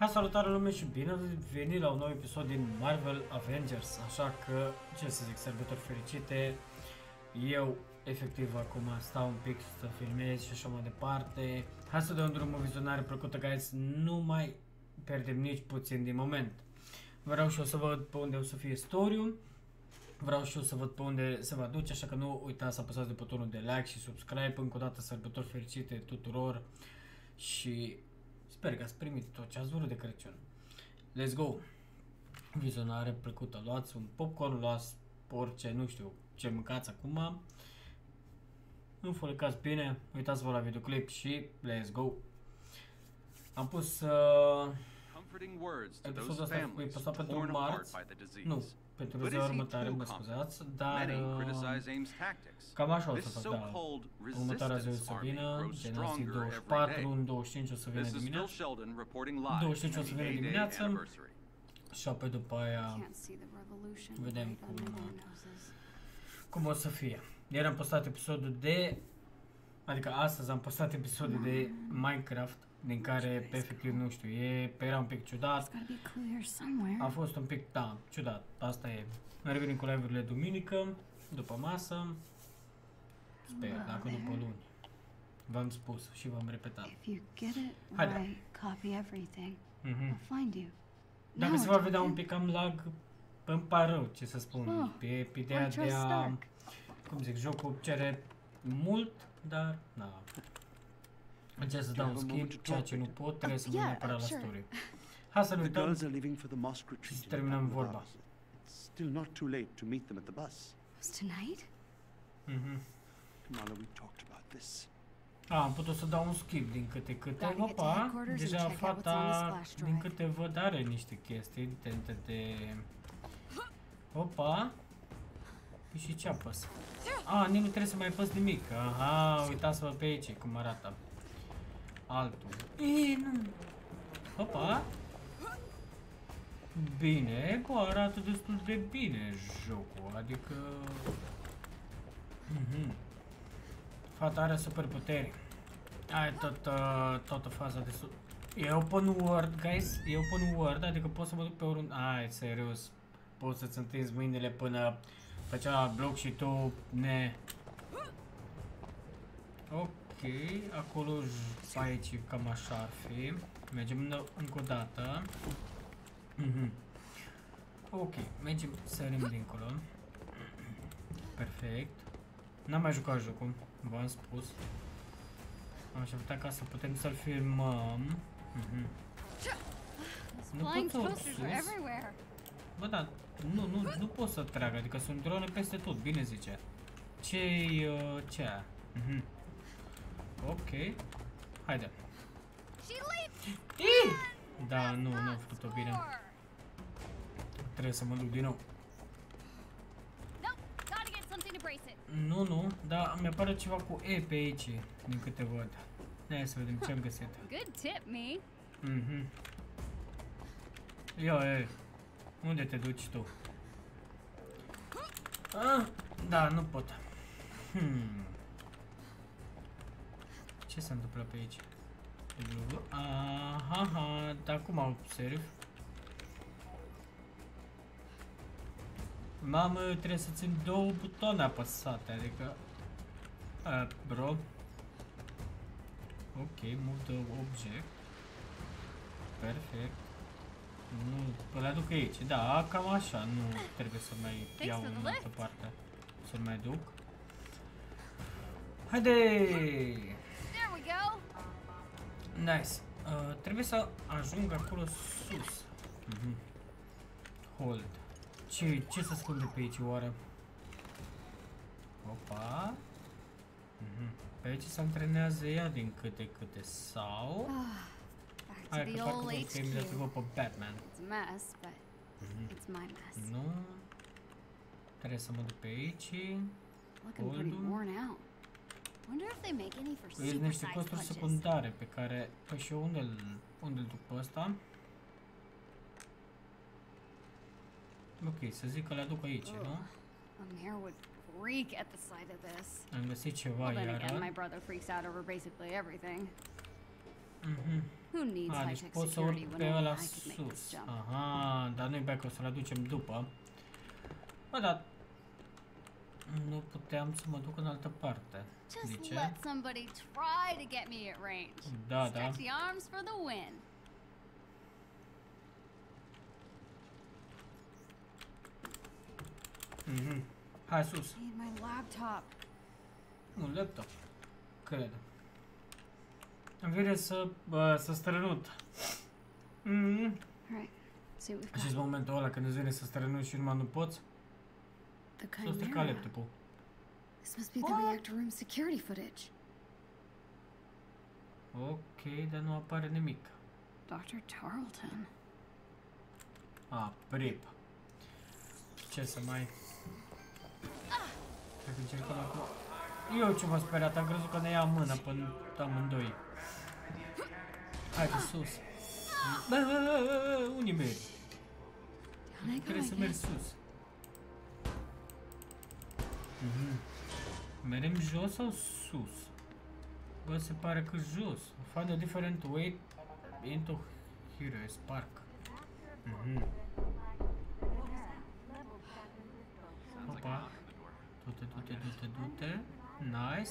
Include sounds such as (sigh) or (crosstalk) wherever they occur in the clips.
Hai salutare lume și bine ați venit la un nou episod din Marvel Avengers, așa că, ce să zic, sărbători fericite, eu efectiv acum stau un pic să filmez și așa mai departe, hai să dăm drumul vizionare plăcută, guys, nu mai pierdem nici puțin din moment. Vreau și eu să văd pe unde o să fie storiu, vreau și eu să văd pe unde se va duce, așa că nu uitați să apăsați de butonul de like și subscribe, încă o dată sărbători fericite tuturor. Și Sper că ați primit tot ce ați vrut de Crăciun. Let's go! Vizionare plăcută. Luați un popcorn, luați orice, nu știu, ce mâncați acum. Înfolecați bine, uitați-vă la videoclip și let's go! Am pus uh, episodul ăsta e postat pentru marți, nu, pentru ziua următoare, mă scuzați, dar uh, cam așa o să fac, da. Următoarea zi o să vină, generații 24, în 25 o să vină dimineața, 25 o să vină dimineața și apoi după aia vedem cum, cum o să fie. Iar am postat episodul de, adică astăzi am postat episodul de Minecraft din care pe efectiv nu știu, e, era un pic ciudat. A fost un pic, da, ciudat, asta e. Ne revenim cu live-urile duminică, după masă, sper, dacă după luni. V-am spus și v-am repetat. Haide. Mm -hmm. Dacă se va vedea un pic cam lag, îmi pare rău, ce să spun, oh, pe, pe ideea de a, cum zic, jocul cere mult, dar, na, Încerc să dau un skip, ceea ce nu pot, trebuie să mă neapărat la story. Hai să ne uităm și să terminăm vorba. Still not too late to meet them at the bus. Was tonight? Mhm. Kamala, we talked about this. A, am putut să dau un skip din câte câte. Opa, deja fata, din câte văd, are niște chestii intente de... Opa. Păi și ce apăs? A, nici nu trebuie să mai apăs nimic. Aha, uitați-vă pe aici cum arată altul. Ei, nu. Opa. Bine, bă, arată destul de bine jocul, adică... Mm -hmm. Fata are super puteri. Ai tot, uh, toată faza de sus. E open world, guys, e open world, adică pot să mă duc pe oriunde. Ai, serios. Poți să-ți întinzi mâinile până pe cealaltă bloc și tu ne... Ok. Ok, acolo aici cam așa ar fi. Mergem încă o dată. Mm -hmm. Ok, mergem, sărim dincolo. Perfect. N-am mai jucat jocul, v-am spus. Am așteptat ca să putem să-l filmăm. Mm -hmm. Nu pot să urc sus. Bă, da, nu, nu, nu pot să trag, adică sunt drone peste tot, bine zice. Ce-i, uh, ce -a? Mm -hmm. Ok. Haide. Ii! Da, nu, nu am făcut-o bine. Trebuie să mă duc din nou. Nu, nu, dar mi apare ceva cu E pe aici, din câte văd. Hai să vedem ce am găsit. (laughs) Good tip, me. Mhm. Ia, e. Unde te duci tu? Ah, da, nu pot. Hmm. Ce se întâmplă pe aici? Aha, aha, dar cum au serv? Mamă, trebuie să țin două butoane apăsate, adică... Uh, bro. Ok, move the object. Perfect. Nu, îl aduc aici, da, cam așa, nu trebuie să mai iau în altă parte. Să-l mai duc. Haide! Nice. Uh, trebuie să ajung acolo sus. Mm -hmm. Hold. Ce, ce să ascunde pe aici oare? Opa. Mm -hmm. Pe aici se antrenează ea din câte câte sau... Ah, Hai că parcă văd că imediat văd pe Batman. It's a mess, but mm -hmm. it's my mess. Nu. Trebuie să mă duc pe aici. Looking pretty worn out. Sunt niște costuri secundare pe care... Păi și eu unde-l unde duc pe ăsta? Ok, să zic că le aduc aici, nu? Am găsit ceva iară. my brother freaks out over basically everything. Mhm. Who needs A, deci high-tech pot să urc security pe when only ăla I could make this sus. jump? Aha, dar nu-i că o să-l aducem după. Bă, dar... Nu puteam să mă duc în altă parte. De Just ce? let somebody try to get me at range. Da, da. Stretch the arms for the win. Mhm. Hai sus. Need my laptop. Un laptop. Cred. Îmi vine să, bă, să strănut. Mhm. Alright, see what we've Și got. momentul ăla când îți vine să strănut și numai nu poți, The să strica Chimera. laptopul. This must be the What? reactor room security footage. Ok, dar nu apare nimic. Dr. Tarleton. A, prip. Ce să mai... Cred că încercăm acum... Eu ce m-am speriat, am crezut că ne ia mâna până amândoi. Haide sus. Bă, bă, bă, bă, bă, unde mergi? Down I go, Trebuie I să mergi guess. sus. Mhm. Merem jos sau sus? Bă, se pare că jos. Find a different way into Heroes Park. Mhm. Opa. Du-te, du-te, du-te, du-te. Nice.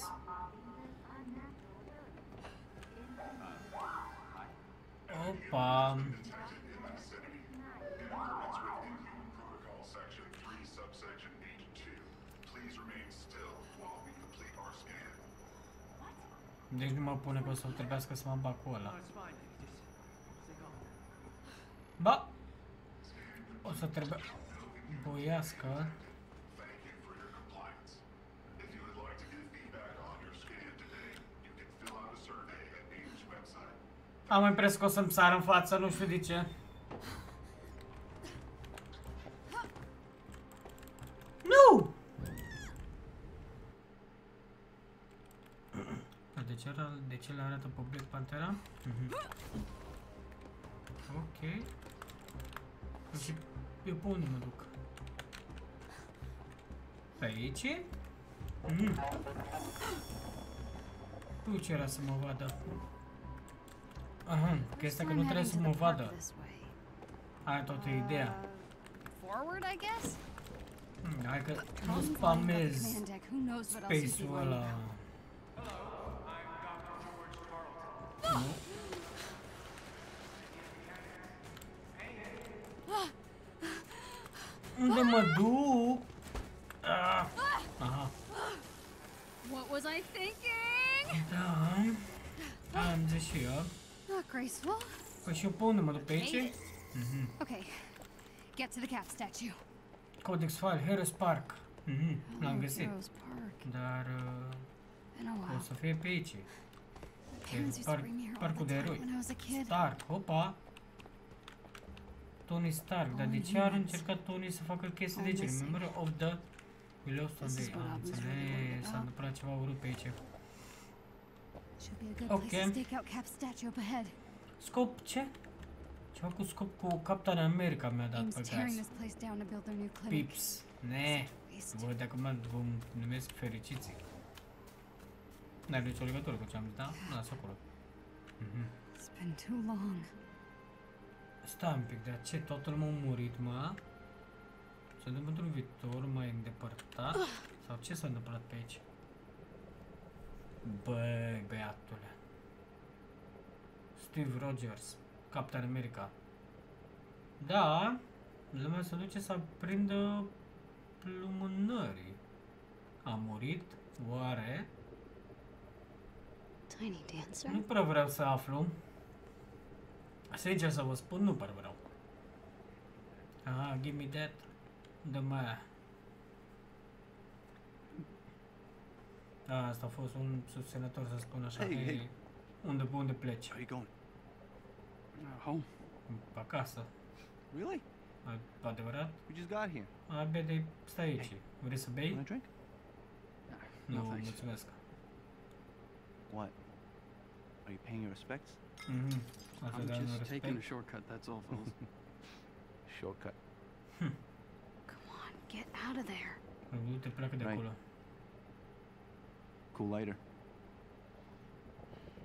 Opa. Deci nu mă pune că o să trebuiască să mă bag cu ăla. Ba! O să trebuie... Boiască. Thank you for your compliance. If you would like to give feedback on your scan today, you can fill out a survey at AIM's website. Am impresia că o să-mi sară în față, nu știu de ce. Ce, era, de ce le arată pe Black Pantera? Mhm. Ok. Și eu pe unde mă duc? Pe aici? Mhm. Nu ce era să mă vadă. Aha, chestia că nu I'm trebuie heading să to mă the park vadă. this way. Aia toată ideea. Uh, forward, I guess? Hmm, Hai că nu Tom's lying about the spamez command deck. Unde mă duc? Ah. Aha, What was I thinking? da. Am zis și eu. Not graceful. Păi și eu pe unde mă duc? Pe aici? Hate it. Okay, get to the cap statue. Codex file, Heroes Park. Mhm, L-am Oh, găsit. Heroes Park. Dar uh, Been a o while. să fie pe aici. My parents used to parc- bring me here all parcul the de time eroi. when I was a kid. Stark, opa. Tony Stark, dar de ce ar încerca Tony să facă chestii de ce? Remember of the Yellowstone This is Day. what Am Albus really worried înțeles, s-a about. întâmplat ceva urât pe aici. Should be a good Okay. place to stake out Cap's statue up ahead. Scop ce? Ceva cu scop cu Captain America mi-a dat Aim's pe tearing gaz. this place down to build their new clinic. Pips. Ne. Waste. Vă dacă mă vă numesc fericiții. N-are nicio legătură cu ce am zis, da? Lasă acolo. Mhm. It's been too long. Stai un pic, dar ce? Totul m-a murit, mă? Se întâmplă într-un viitor mai îndepărtat? Sau ce s-a întâmplat pe aici? Băi, băiatule. Steve Rogers, Captain America. Da, lumea se duce să aprindă lumânării. A murit? Oare? Tiny dancer. Nu prea vreau să aflu. Sincer să vă spun, nu prea vreau. Aha, give me that. Dă mai Da, asta a fost un susținător, să spun așa. Hey, Hey, hey. Unde, pe unde pleci? Where are you going? Uh, home. Pe acasă. Really? Ai- Adevărat? We just got here. Ai bede, stai aici. Vrei să bei? Want a drink? Nu, no, thanks. mulțumesc. What? Are you paying your respects? Mhm. I'm just taking a shortcut, that's all, fellas. (laughs) Shortcut. Come on, get out of there. Du-te, pleacă de Right. acolo. Cool lighter.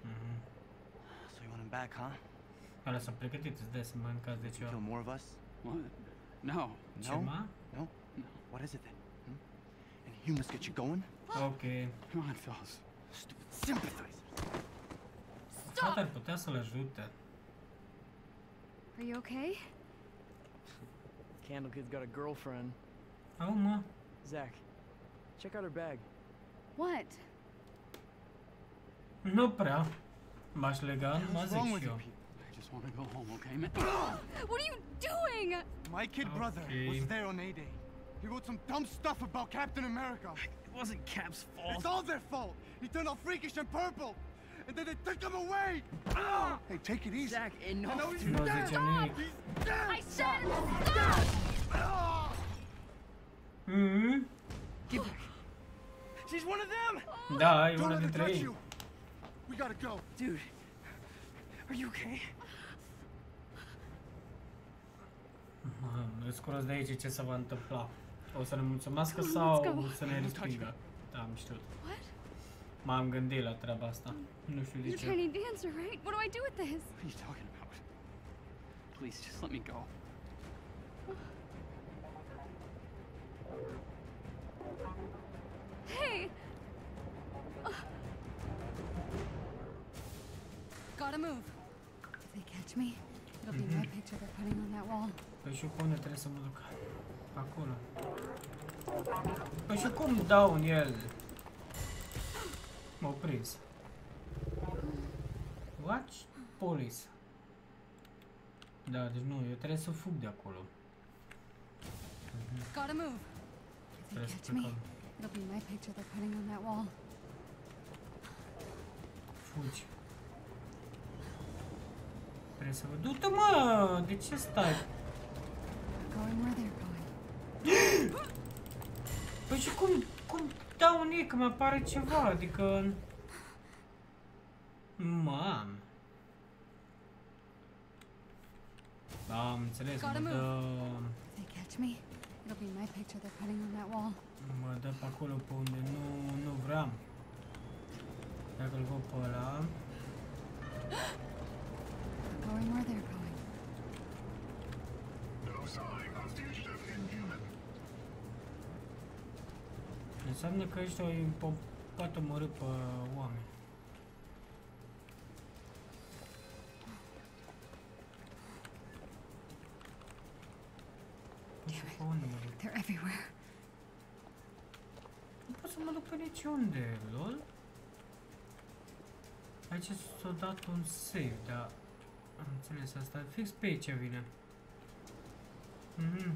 Mhm. So you want him back, huh? Alea s-a pregătit, îți dai seama în caz de ceva. Kill more of us? What? No. Ce, No? No? What is it then? Hmm? Any humans get you going? Ok. Come on, fellas. Stupid sympathizers. Frate, ar putea să-l ajute. Are you okay? Candle Kid's got a girlfriend. Oh, Au, mă. Zach, check out her bag. What? Nu prea. M-aș lega, mă What's zic wrong și you eu. I just want to go home, okay, man? (gasps) What are you doing? My kid brother was there on A-Day. He wrote some dumb stuff about Captain America. It wasn't Cap's fault. It's all their fault. He turned all freakish and purple. And then they took him away. Hey, take it easy. Zach, I know he's dude. Nu dead. zice nimic. He's dead. I said stop! Mhm. Get back. She's one of them! Da, e Don't una let her dintre touch you. We gotta go. Dude, are you okay? Mă, Îți cunosc de aici ce se va întâmpla. O să ne mulțumească sau go. să ne respingă? Da, am știut. What? M-am gândit la treaba asta. Nu știu de You're ce. tiny dancer, right? What do I do with this? What are you talking about? Please, just let me go. Hey! Gotta move. If they catch me, it'll be my mm-hmm. picture they're putting on that wall. Păi și cum ne trebuie să mă duc? Acolo. Păi și cum dau în el? M-au prins. Watch police. Da, deci nu, eu trebuie să fug de acolo. Gotta move. If they Trebuie să catch me, plecăm. it'll be my picture they're putting on that wall. Fugi. Trebuie să vă... Du-te mă! De ce stai? Going where they're going. (gasps) Păi și cum, cum dau în ei că mi apare ceva? Adică... Mam. Da, am înțeles, Gotta mă move. dă... If they catch me, it'll be my picture they're putting on that wall. Mă dă pe acolo pe unde nu, nu vreau. Dacă îl văd pe ăla... Going where they're going. No sign of fugitive inhuman. Înseamnă că ăștia îi po- poate omorâ pe oameni. Nu știu pe unde mă duc. They're everywhere. Nu pot să mă duc pe niciunde, lol. Aici s-a dat un save, dar... Am înțeles asta. Fix pe aici vine. Mhm.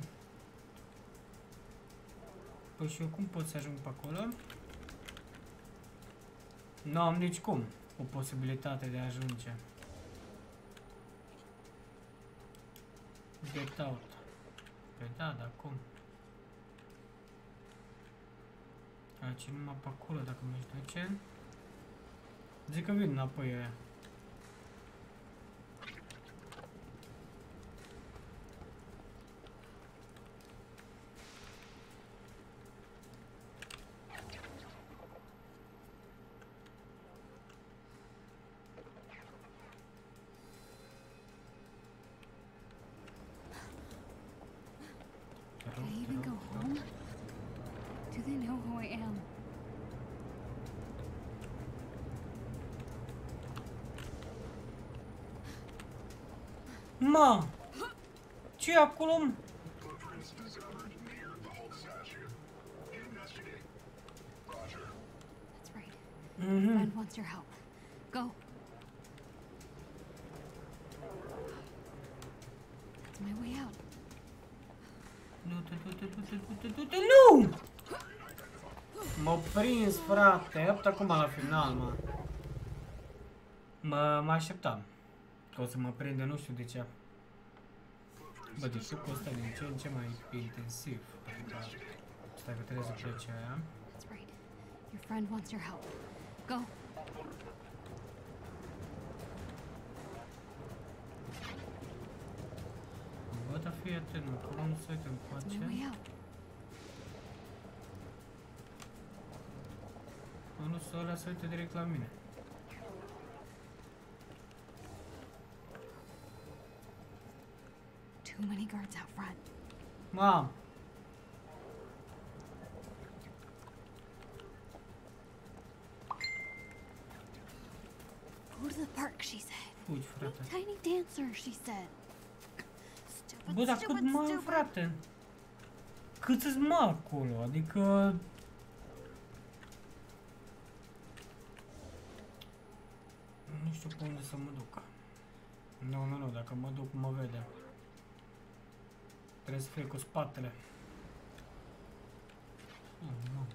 Păi și eu cum pot să ajung pe acolo? Nu am nici cum o posibilitate de a ajunge. Get out. Păi da, dar cum? Aici numai pe acolo dacă mă duce. Zic că vin înapoi aia. Te Can rog, I te even rog, go te rog. home? Do they know who I am? Ma! ce e acolo? mă? Footprints discovered near the Hulk statue. Investigate. Roger. That's right. Mhm. Friend wants your help. Go. That's my way out. Du-te, du-te, du-te, du-te, du-te, nu! M-au prins, frate, opt acum la final, mă. Mă, mă așteptam. Că o să mă prinde, nu știu de ce. Bă, deci jocul ăsta e din ce în ce mai intensiv. Adică, stai că trebuie să plece aia. That's right. Your friend wants your help. Go. Bă, dar fii atent, mă, că unul se uită That's my încoace. way out. Unul să ăla se uită direct la mine. Too many guards out front. Mam. Go to the park, she said. Fugi, frate. Tiny dancer, she said. Stupid, Bă, dar cât stupid, mă, stupid. frate? Cât îți mă acolo? Adică... Nu știu pe unde să mă duc. Nu, nu, nu, dacă mă duc mă vede. Trebuie să fie cu spatele. Oh, nu.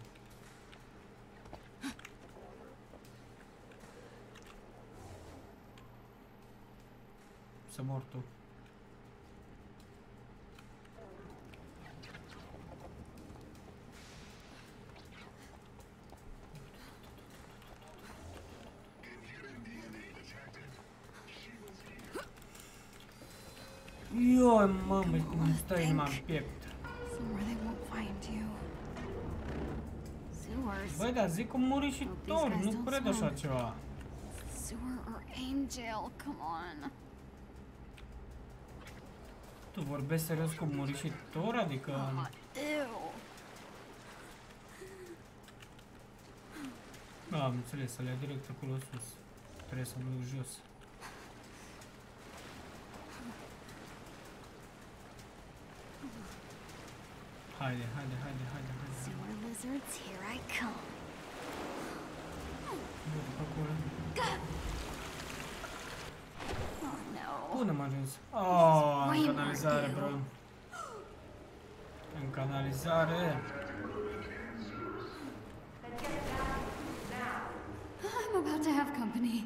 Să mor tu. Mamă, cum îmi stă inima în piept. Somewhere they won't find you. Sewers. Băi, dar zic cum muri și Thor, nu cred așa ceva. Sewer or Angel, come on. Tu vorbești serios cu muri și Thor? Adică... Oh, ew. Da, am înțeles, să le ia direct acolo sus. Trebuie să mă duc jos. Haide, haide, haide, haide, haide. Sewer lizards, here I come. Nu, după acolo. Oh no. Unde am ajuns? Oh, Way în more canalizare, ew. bro. În canalizare. I'm about to have company.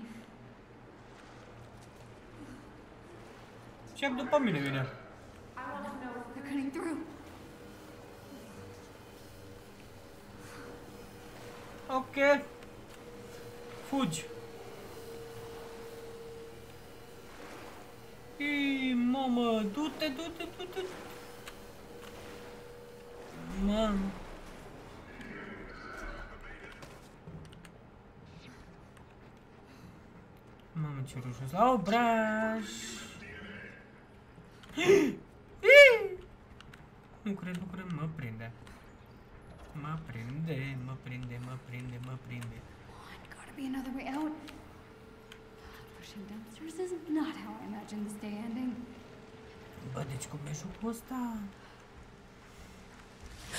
Ce după mine vine? Ok. Fugi. Ii, mamă, du-te, du-te, du-te. Mamă. Mamă, ce rușos. La obraj. Nu cred, nu cred, mă prinde. Mă prinde, mă prinde, mă prinde, mă prinde. Come on, gotta be another way out. Pushing downstairs is not how I imagined this day ending. Bă, deci cum e jocul ăsta?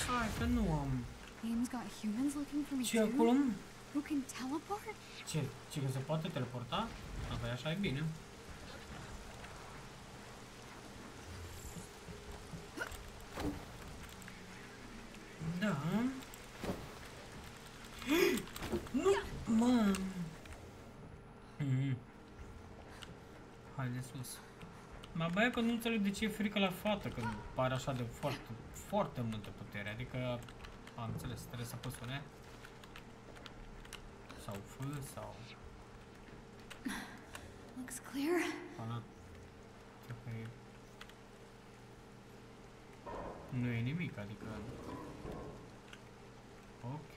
Hai că nu am. Ames got humans looking for me Ce too? acolo? mă? Who can teleport? Ce? Ce că se poate teleporta? Apoi așa e bine. Da. Nu, mă. Mhm. Hai de sus. Mă băia că nu înțeleg de ce e frică la fată când pare așa de foarte, foarte multă putere. Adică, am înțeles, trebuie să apăs un E. Sau F, sau... Looks clear. Ana. Cred că e... Nu e nimic, adică... Ok.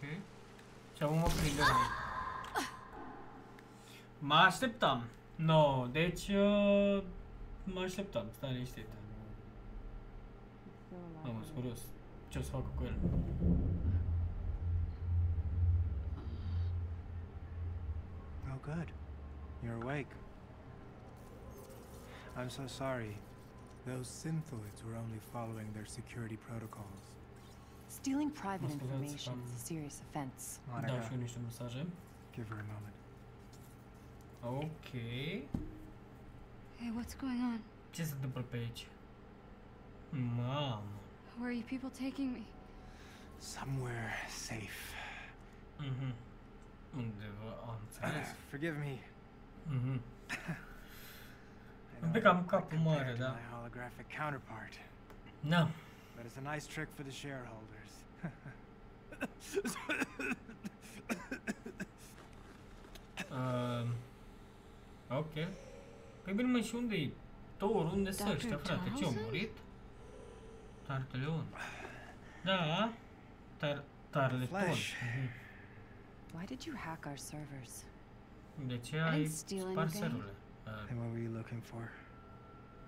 Ce am mă prinde Mă așteptam. No, deci... Uh, mă așteptam, stai liniștit. Mamă, sunt curios. Ce o să facă cu el? Oh, good. You're awake. I'm so sorry. Those synthoids were only following their security protocols. Stealing private Must be that's, information um, is a serious offense. Da, Monica, și eu niște mesaje. give her a moment. Ok. Hey, what's going on? Ce se întâmplă pe aici? Mamă. Where are you people taking me? Somewhere safe. Mhm. Undeva, am înțeles. Forgive me. Mhm. I Un know pic am I'm capul not mare, compared to da. My holographic counterpart, Da. but it's a nice trick for the shareholders. Uh, (laughs) ok. Păi bine, mă, și unde e Thor? Unde sunt ăștia, frate? Ce, au murit? Tarteleon. Da. Tar Tarleton. Why did you hack our servers? De ce ai steal spart serverele? And what were you looking for?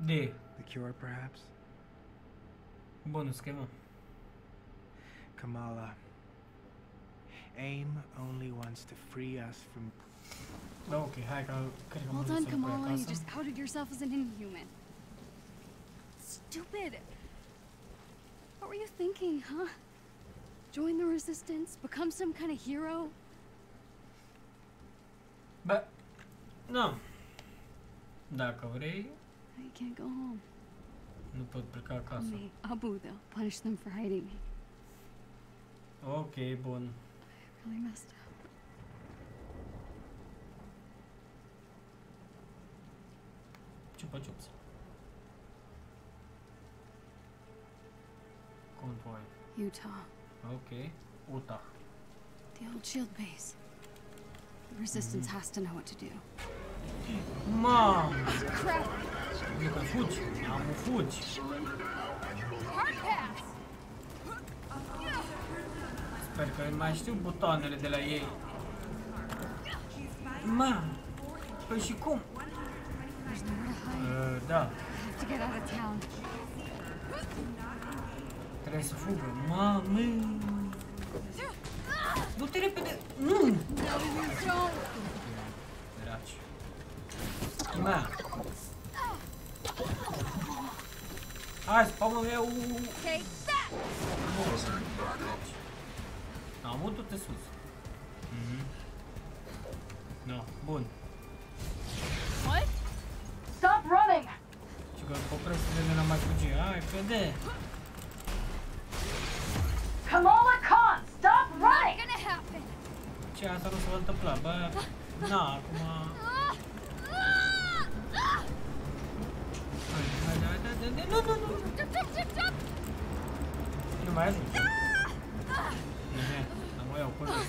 de. The cure, perhaps? Bună schemă. Kamala. AIM only wants to free us from. Da, ok, hai că Well done, Kamala. You just outed yourself as an inhuman. Stupid. What were you thinking, huh? Join the resistance? Become some kind of hero? But no. Dacă vrei, You can't go home. nu pot pleca acasă. Only Abu, they'll punish them for hiding me. Ok, bun. I really messed up. Ciupa ciups. Convoy. Utah, Ok. Utah. the old shield base. The resistance has to know what to do. Mamă! Crap! E că fugi. Am fugi. Hard pass! Sper că mai știu butoanele de la ei. Mamă! Păi și cum? There's nowhere to hide. Uh, da. To get out of town. Trebuie să fugă. Mamă! Du-te repede! Nu! No, you don't! Draci. Ma! Hai, spamă meu! Take that! Am avut tot sus. Mhm. No, bun. Fugi. Hai, căde! Kamala Khan, stop running! Not gonna happen! Ce asta nu se va întâmpla, bă? Na, acum... Nu, nu, nu! Jump, jump, jump, jump! Nu mai ajunge. Bine, am o iau cu râs.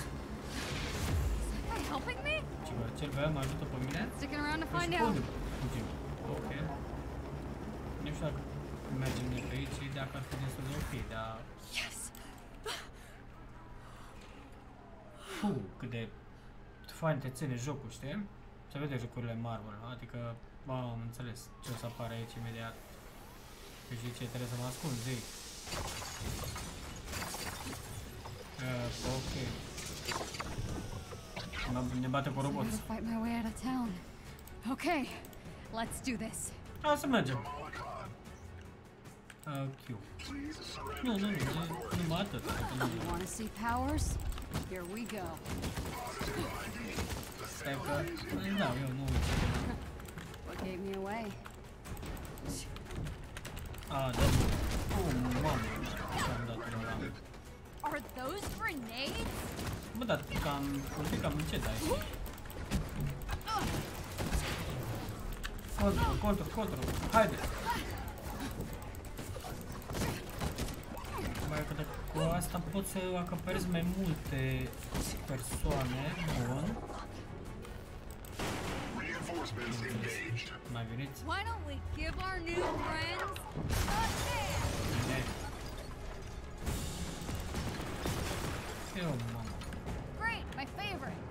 Are you helping me? Ce bă, cel băiat mă ajută pe mine? Sticking around to Păi find și out. Dacă ar fi destul de ok, dar... Yes! Fu, cât de fain te ține jocul, știi? Se vede jocurile Marvel, adică, bă, am înțeles ce o să apară aici imediat. Că și ce trebuie să mă ascund, zic. Uh, ok. Mă- Ne bate cu I'm roboți. gonna fight my way out of town. Okay, let's do this. Hai să mergem. Uh, Q. Nu, nu, nu, nu, numai atât. You wanna see powers? Here we go. Stai că... Da, eu nu uit. What gave me away? A, da. Oh, mamă. Ce-am dat ăla. Are those grenades? Bă, dar cam, un pic cam încet aici. Control, control, control. Haide. Mai că de- cu asta pot să acoperez mai multe persoane. Bun. Reinforcements engaged. Mai veniți? Why don't we give our new friends a hand? Bine. Eu, mamă. Great, my favorite.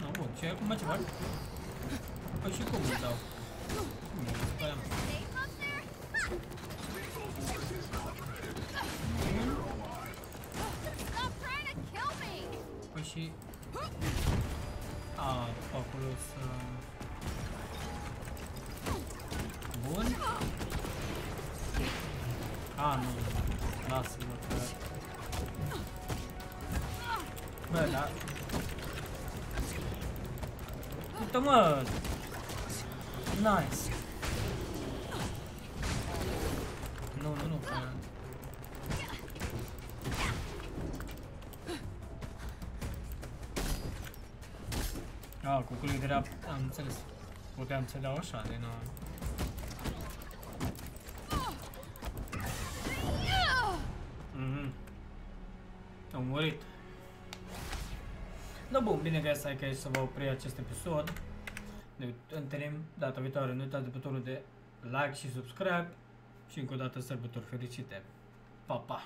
No, bun, și acum ce fac? Păi și cum îți dau? Cum e? Lasă-mă că... Bă, da... Uite mă! Nice! Nu, nu, nu, că... A, cu culorii dreapta, am înțeles. Puteam să dau așa, de nu... Am murit. Da, bun, bine că ai că aici să vă opri acest episod. Ne întâlnim data viitoare. Nu uitați de butonul de like și subscribe. Și încă o dată sărbători fericite. Pa, pa!